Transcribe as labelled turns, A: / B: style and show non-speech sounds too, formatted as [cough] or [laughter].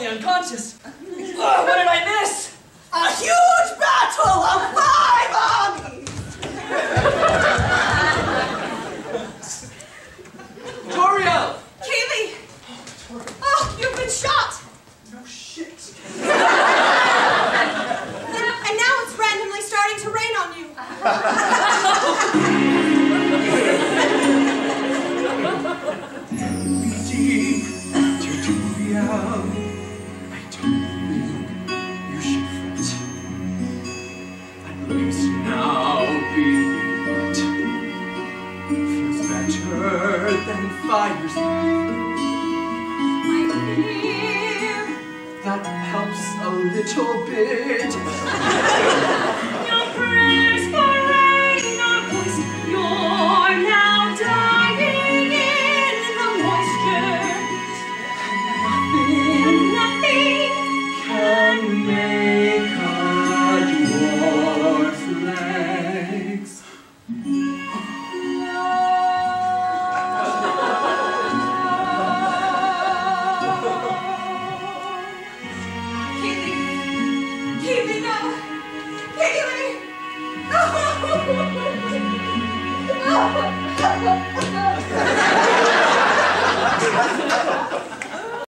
A: the unconscious. oh, what did I miss?
B: A huge battle of five armies!
A: Tauriel!
B: Kili. Oh, oh, you've been shot!
A: No shit. [laughs] and
B: now it's randomly starting to rain on you. [laughs]
A: That helps a little bit. [laughs]
B: Oh, my God.